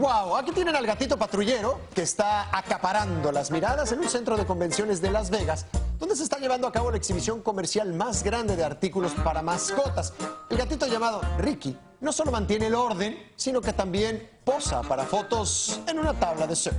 Wow, aquí tienen al gatito patrullero que está acaparando las miradas en un centro de convenciones de Las Vegas, donde se está llevando a cabo la exhibición comercial más grande de artículos para mascotas. El gatito llamado Ricky no solo mantiene el orden, sino que también posa para fotos en una tabla de surf.